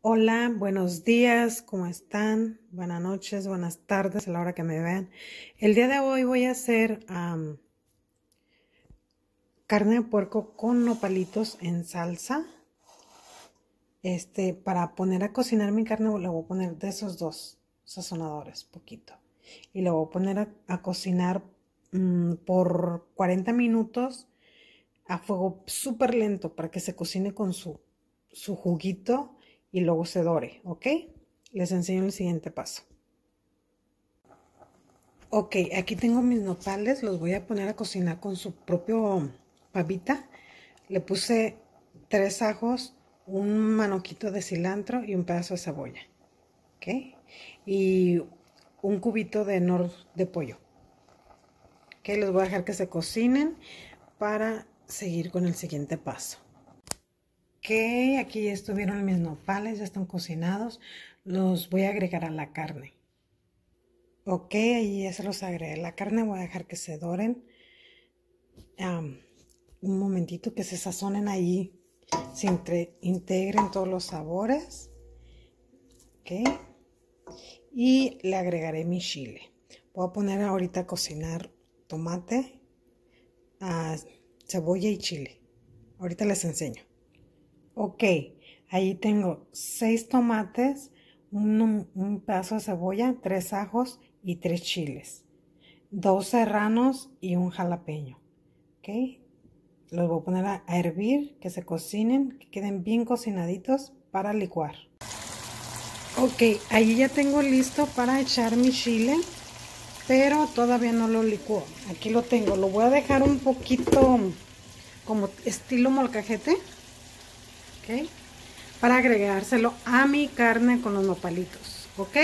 Hola, buenos días, ¿cómo están? Buenas noches, buenas tardes a la hora que me vean. El día de hoy voy a hacer carne de puerco con nopalitos en salsa. Este, para poner a cocinar mi carne, le voy a poner de esos dos sazonadores, poquito. Y le voy a poner a, cocinar mm, por 40 minutos a fuego súper lento para que se cocine con su, su juguito y luego se dore, ¿ok? Les enseño el siguiente paso. Ok, aquí tengo mis nopales, los voy a poner a cocinar con su propio pavita. Le puse tres ajos, un manoquito de cilantro y un pedazo de cebolla, ¿ok? Y un cubito de nor de pollo. Ok, los voy a dejar que se cocinen para seguir con el siguiente paso aquí ya estuvieron mis nopales, ya están cocinados. Los voy a agregar a la carne. Ok, ahí ya se los agregué. La carne voy a dejar que se doren. un momentito que se sazonen ahí. Se integren todos los sabores. Ok. Y le agregaré mi chile. Voy a poner ahorita a cocinar tomate, ah, cebolla y chile. Ahorita les enseño. Ok, ahí tengo seis tomates, un, pedazo de cebolla, tres ajos y tres chiles. Dos serranos y un jalapeño. Ok, los voy a poner a, hervir, que se cocinen, que queden bien cocinaditos para licuar. Ok, ahí ya tengo listo para echar mi chile, pero todavía no lo licuo. Aquí lo tengo, lo voy a dejar un poquito como estilo molcajete. Para agregárselo a mi carne con los nopalitos, ¿ok?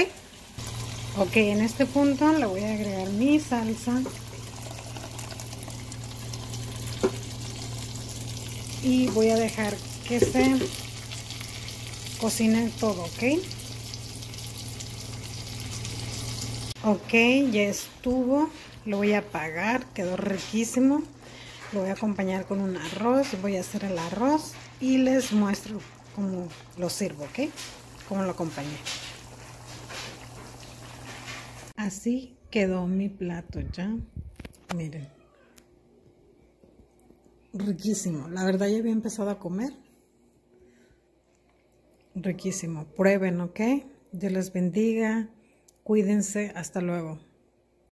Ok, en este punto le voy a agregar mi salsa. Y voy a dejar que se cocine todo, ¿ok? Ok, ya estuvo. Lo voy a apagar, quedó riquísimo. Lo voy a acompañar con un arroz. Voy a hacer el arroz y les muestro cómo lo sirvo, ¿ok? Cómo lo acompañé. Así quedó mi plato ya. Miren. Riquísimo. La verdad ya había empezado a comer. Riquísimo. Prueben, ¿ok? Dios les bendiga. Cuídense. Hasta luego.